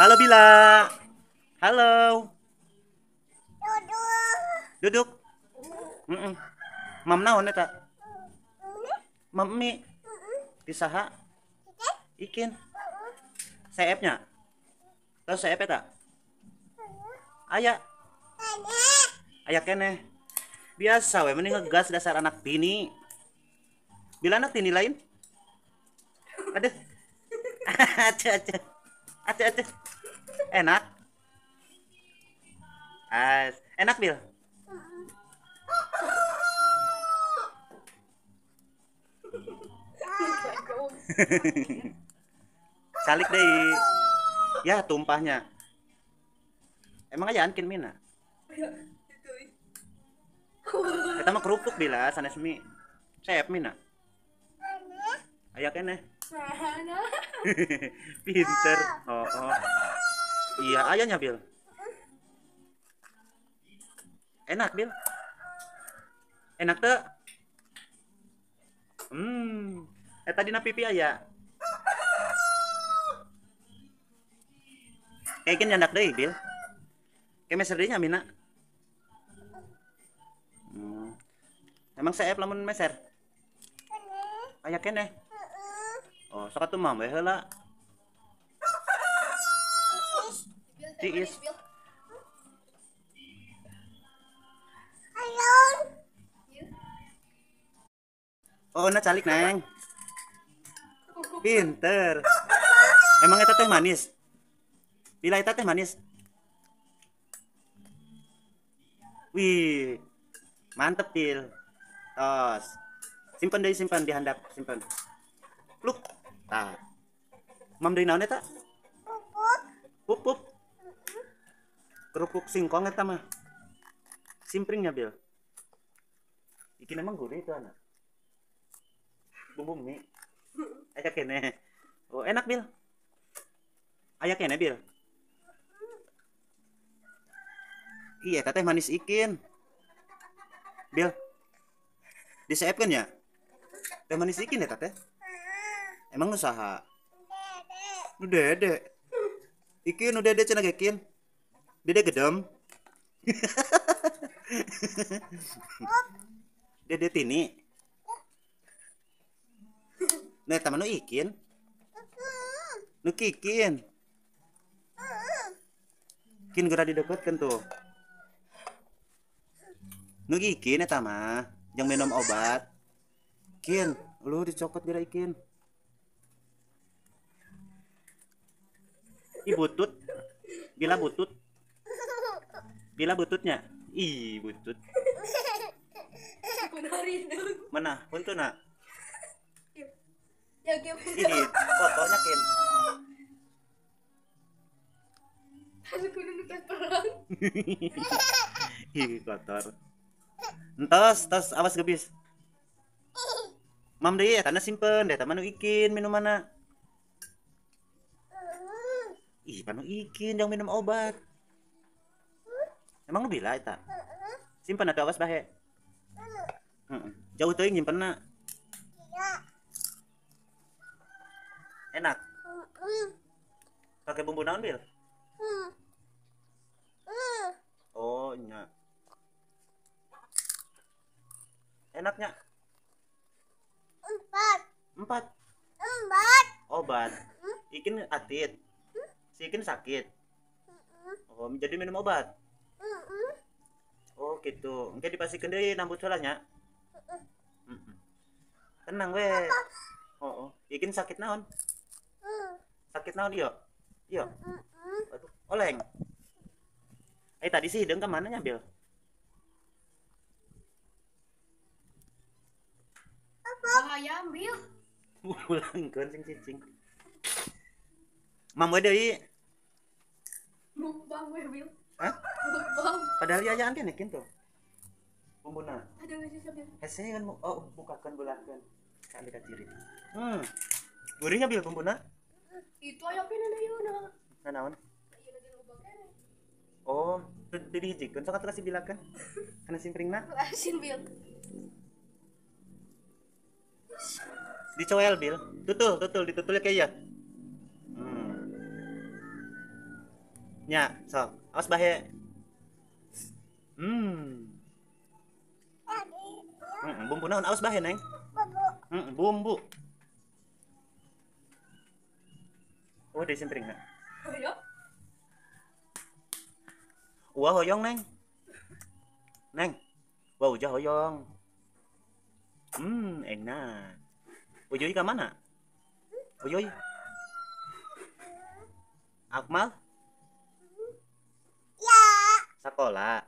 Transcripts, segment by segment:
Halo Bila. Halo. Duduk. Mm Mam naon eta? Mam mi. Di saha? Ikin. Seepnya. Tahu seep eta? Aya. Aya kene. Biasa we mending ngegas dasar anak tini. Bila anak tini lain? Aduh. Aduh, aduh. Aduh, aduh. Enak. As, enak Bil. Salik deh. Ya tumpahnya. Emang aja ankin mina. Kita mah kerupuk bila sanes mi. Sayap mina. Ayak kene. Pinter. Oh, oh. Iya, ayahnya Bil. Enak Bil. Enak tuh. Hmm. Eh tadi na pipi aya. Kayak gini enak deh Bil. Kayak meser deh mina. Hmm. Emang saya lamun meser? Aya kene. Oh, saka tuh mah bae heula. Tiis. Oh, na calik neng. Pinter. Emang eta teh manis? Bila eta teh manis? Wih, mantep Pil. Tos. Simpen deh, simpan di handap, simpan. Pluk. Mam deui naon eta? Pup pup. Kerupuk singkong eta mah. Simpringnya Bil. Ikin emang gurih itu anak. Bumbu mie. Ayak kene. Oh, enak Bil. Ayak kene Bil. Iya, teteh manis ikin. Bil. Diseep kan ya? Teh manis ikin ya teteh? Emang usaha? Nu dede. Ikin nu dede cenah ikin. Dede gedem. dede tini. Nah, teman nu ikin. Nu kikin. Kin geura dideketkeun tuh. Nu ikin eta mah, jeung minum obat. Kin, lu dicokot geura ikin. Ih butut. Bila butut. Bila bututnya. Ih butut. Mana? Puntu nak. Ya. Ini fotonya kin. Ih kotor. Entos, tos awas gebis. Mam deh, karena simpen deh, nu ikin minum mana? Ih, panu ikin yang minum obat. Emang lu bila eta? Simpen atau awas bahe? Jauh teuing nyimpenna. Enak. Pakai bumbu naon, Bil? Oh, nya. Enaknya Empat. empat Empat. obat. Ikin atit. Si Ikin sakit. Oh, jadi minum obat. Oh, gitu. Engke dipasikeun deui nambut heula nya. Mm-mm. Tenang we. Oh, oh. Ikin sakit naon? Sakit naon ieu? Ieu. Aduh, oleng. Eh tadi sih hidung ke mana nya, Bil? Bahaya ambil. Ulang kan sing cicing. Mam deui. Mukbang gue bil. Hah? Mukbang. Padahal ya jangan kan tuh. Bumbuna. Ada nggak sih sambil? Hese kan oh bukakan bulakan. Kali ka ciri. Hmm. Gurihnya bil bumbuna. Itu ayam pina na yun ah. Nah, naon? Iya kan. Oh, teu dihijikeun sok atuh kasih bilakan. Kana simpringna Asin bil. dicoel bil. Tutul, tutul, ditutul kayak ya. Nya sok awas bahe. Hmm. Mm, bumbu naon? Awas bahe neng. Mm, bumbu. Oh di simpring na ya? Wah hoyong neng. Neng. Wah ujah hoyong. Hmm enak. Ujoy ke mana? Ujoy Akmal sekolah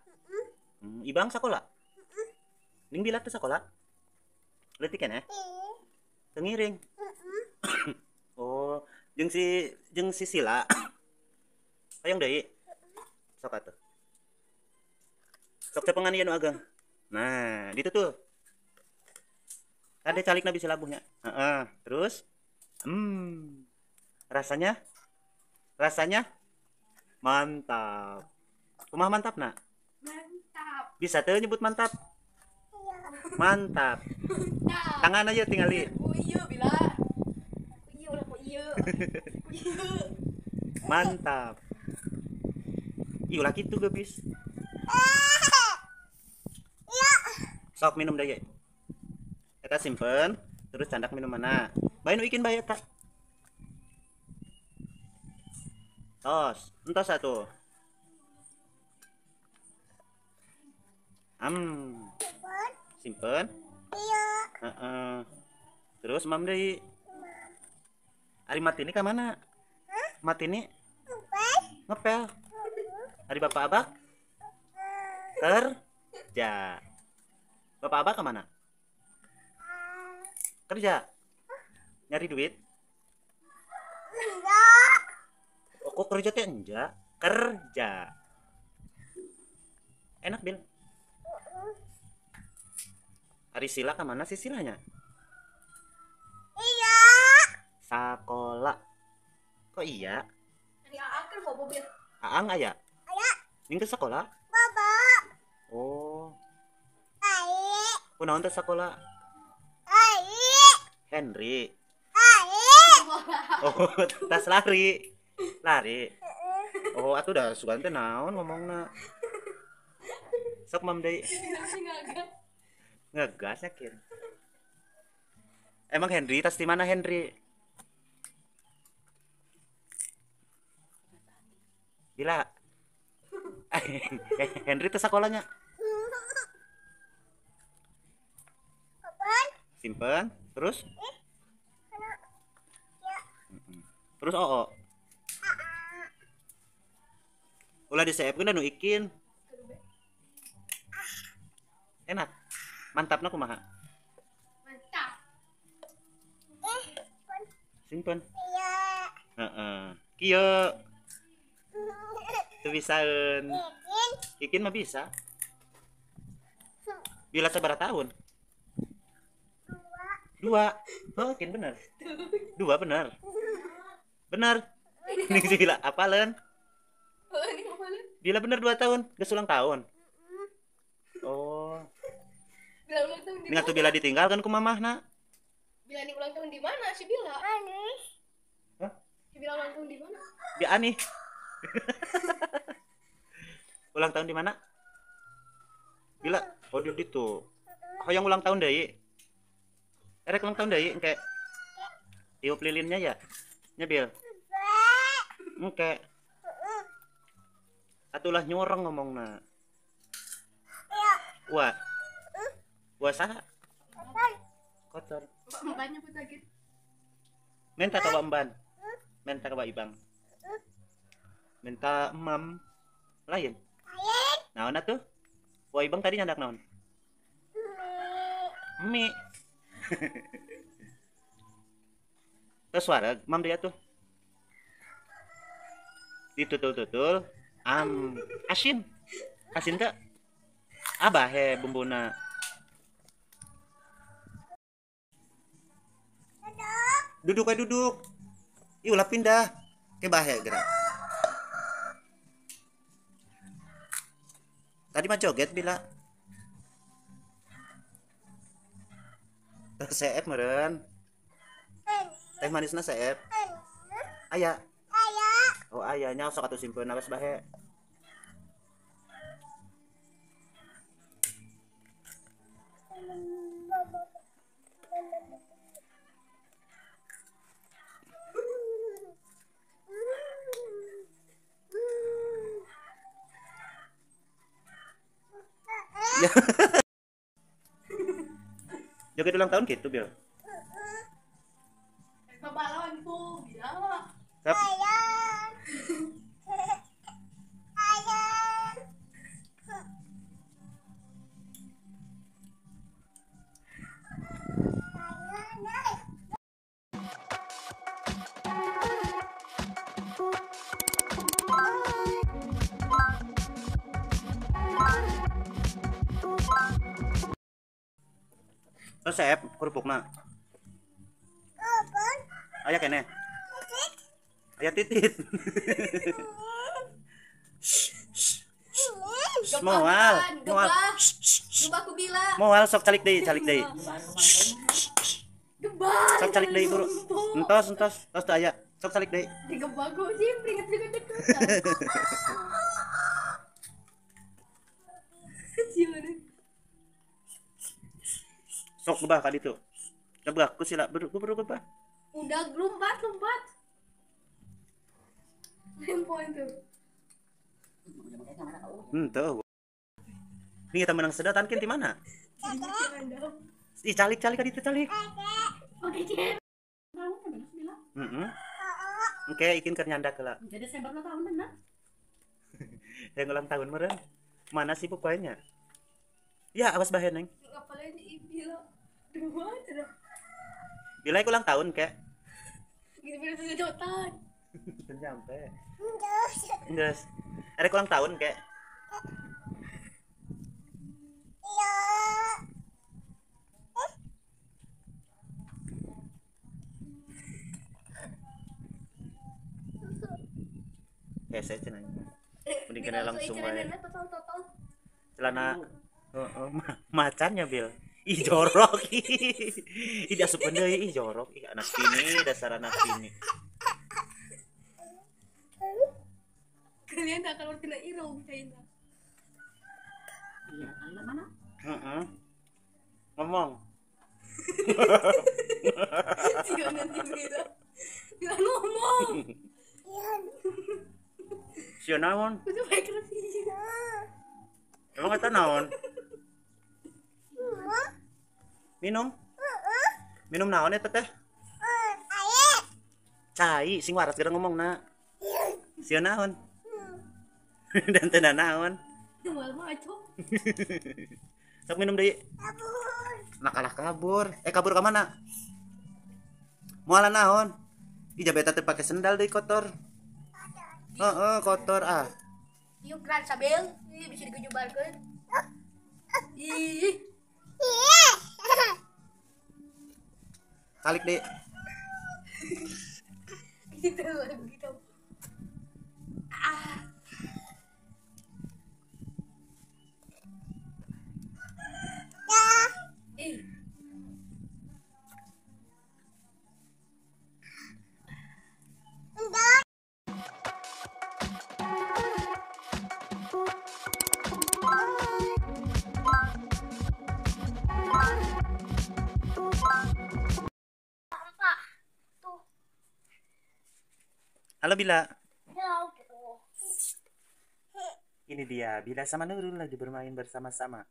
hmm, ibang sekolah ning bila tuh sekolah letik kan ya tengiring. Oh jeng si jeng si sila. Hayang deui sok atuh. Sok tepengan ieu nu ageng. Nah itu tuh. Ada calik nabi labuhnya. Heeh. terus? Hmm. Rasanya? Rasanya? Mantap rumah mantap nak? Mantap. bisa tuh nyebut mantap? Mantap. Mantap. tangan aja tinggal Oh iya bila. Iya ulah oh iya. Iya. mantap. Iya ulah gitu gabis sok minum deh kita simpen terus candak minum mana? Bayi nu ikin bayi tak tos entos satu am. Simpen. Heeh. terus mam deh hari mati ini ke mana? Mati ini ngepel. Hari bapak abah? Kerja. Bapak abah ke mana kerja. Nyari duit? Oh, kok kerja teh enggak? Kerja. Enak bil hari sila ke mana sih silanya? Sekolah kok iya? Ini akan mau mobil. aang aya ning ke sekolah? Oh. Kunaon teh sekolah? Henry. Oh tas lari. Lari. Oh atuh udah sugan teh naon ngomongna. Sok mam deui Bilang sih nggak agak. Ngegas yakin emang Henry tas di mana Henry? Bila Henry tas sekolahnya. Simpen. Terus? Terus oh, oh. ulah di save nu ikin. Enak mantap na kumaha? Mantap. simpen heeh. Kieu teu bisaeun ikin mah bisa. Bila sabaraha tahun? Dua. Oh ikin bener. Dua bener. Bener. Ini sih bila apa len Oh, ini mau balik. bila bener dua tahun geus ulang tahun oh Di ini tuh bila ditinggalkan ku mamahna Bila ini ulang tahun di mana si Bila? Hah? Si Bila ulang tahun di mana? Dia aneh. ulang tahun di mana? Bila oh di itu. Hoyong ulang tahun deh. Erek ulang tahun deh engke. Tiup lilinnya ya. Nyebil. Engke. Atulah nyorong ngomongna. Wah. Saha? Kotor. Mbaknya pun sakit. Minta kawa emban. Minta kawa ibang. Minta emam. Lain. Naon atuh? Wah ibang tadi nyandak naon? Mie. Terus suara mam dia tuh. Ditutul-tutul. Am asin. Asin teh. Abah he bumbuna. Duduk aja duduk. Ih ulah pindah. Ke bahe gerak. Tadi mah joget bila. Teh seep meren. Teh manisna seep. Aya. oh ayahnya sok atuh simpen awas bahe Ya. Joget ulang tahun gitu, Bil. Bapak lawan bilang lah. Resep kerupukna. Aya kene. Aya titit. Moal, moal. Aku bilang. Moal sok calik deui, calik deui. Gebah. Sok calik deui buru. Entos, entos, entos teu aya. Sok calik deui. Digebah aku sih, peringat juga deket. Sok gebah ka ditu. Gebah ku sila buru buru gebah. Udah lompat, lompat. Lempoin tuh. Henteu. Ini kita menang sedatan kan di mana? Ih, calik calik ka ditu calik. Bilang. Heeh. Oke, ikin keur nyandak heula. Jadi Desember lah tahun benar. Yang ulang tahun meureun. Mana sih pokoknya? Ya, awas bahe neng. Apalagi bilang dua aja. Bila ulang tahun kek. Gitu bener sedotan. Belum nyampe. Enggak. Ada ulang tahun kek. Hese cenah. Mending kena langsung bae. Celana Heeh, ma- macannya Bil. Ih jorok. Ih asupan deui ih jorok. Ih anak ini dasar anak ini. Kalian tak akan kena irong kayaknya. Iya, kalian mana? Heeh. Ngomong. Jika nanti bilang, bilang ngomong. Sia naon? Itu baik lagi. Emang kata naon? Minum? Minum naon eta teh? Cai, sing waras gara ngomong na. Sia naon? Dan teu naon. Jual macam. Sok minum deui. Nak kalah kabur. Eh kabur ke mana? Moalan naon? Ih jabeta teh pake sendal deui kotor. Heeh, kotor ah. Yuk gran sabel, ini bisa dikejubalkan. Ih, Kalik deh. gitu gitu. Ah, Halo Bila. Ini dia Bila sama Nurul lagi bermain bersama-sama.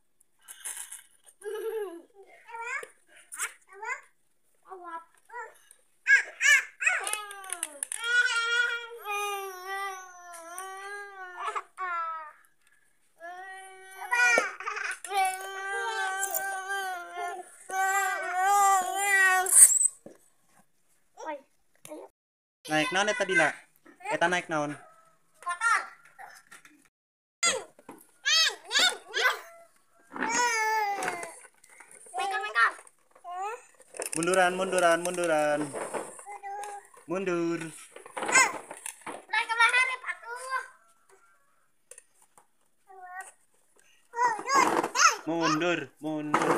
Naik naon eta Bila? Eta naik naon? Munduran, munduran, munduran. Mundur. Mundur, mundur.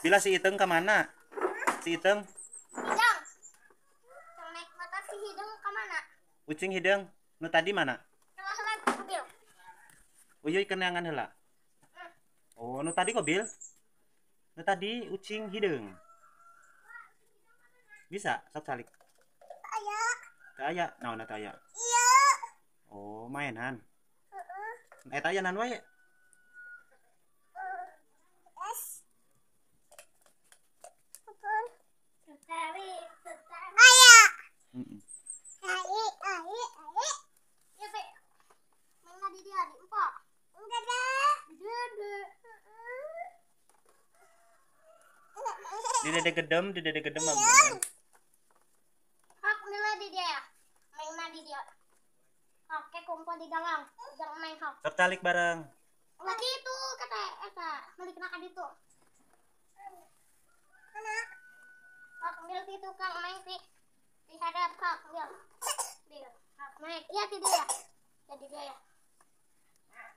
Bila si Iteng ke mana? Si Iteng? Ucing hidung nu tadi mana? Salah mobil. uyuy kenangan heula. Oh nu tadi kok bil nu tadi ucing hidung. Bisa sok salik Aya. aya. Naon eta aya? Iya. oh mainan. Eta aya nan wae Es. Betul. Tetapi, tetapi. Aya. Mm-mm. Ai, ai, ai. Ya, Be. Main lagi dia di empok. Enggak ada. Di dede. di dede gedem di dede gedem mah Hak nila di dia ya. Main lagi dia. Oke, kumpul di dalam. Jangan main hak. sok salik bareng Lagi itu kata eta balik nak itu. Hak mil di tukang main di di hadap hak mil. Dia. Hak naik. Iya di dia. Jadi dia ya.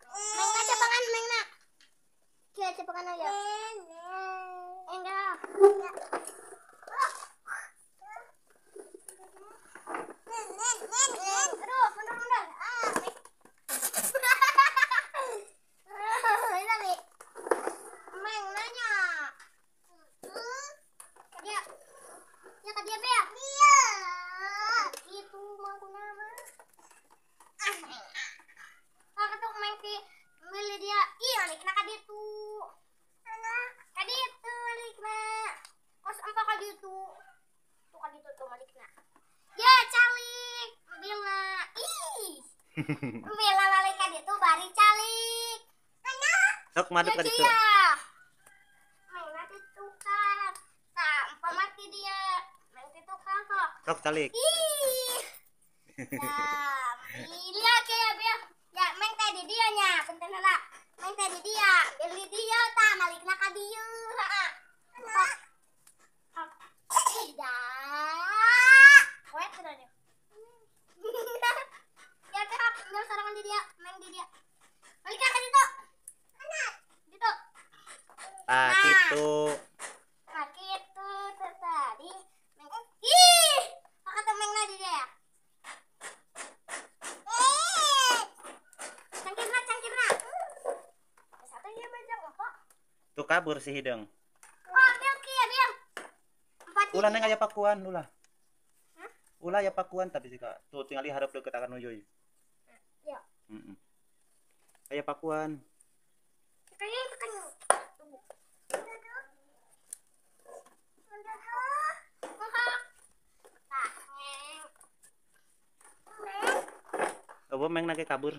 Main aja pangan main nak. Kira cepakan aja. Enggak. Aduh, bener-bener. Ah, Mik. Ini Mik. Meng nanya. Ke dia. Ya ke dia, Be. Iya. Itu mangku nama. Ah, Meng. Kakak tuh main di milih dia. Iya, Mik. Nah, dia tuh. Anak. Kadi itu Malikna. Kos empat kali itu. Tuh kali itu tuh Malikna. Ya, calik. Bila. Ih. Bila balik kadi itu bari calik. Anak. sok madep ka ditu dia. Main nanti tukar. Tanpa mati dia. Main di tukar kok. sok salik Ih. Nah, bila kayak dia. Ya, main tadi dia nya. Bentar lah. Main tadi dia. Beli dia tak malik nak dia. Heeh. Anak. Tidak. Wet sudah dia. Ya, pihak. Nggak serangan di dia. Main di dia. Balik itu. Anak. Gitu. ah gitu Nah, gitu tuh tadi. Main- Ih, pakai temeng lagi dia ya. Eh, cangkirna, cangkirna. Satu dia bajak apa? tuh kabur si hidung Oh, ya, ulah neng aya pakuan ulah Hah? ulah ya pakuan tapi sih kak tuh tinggal diharap deket akan uyuy Ya. Aya pakuan itu kan. Nah, oh meng nage kabur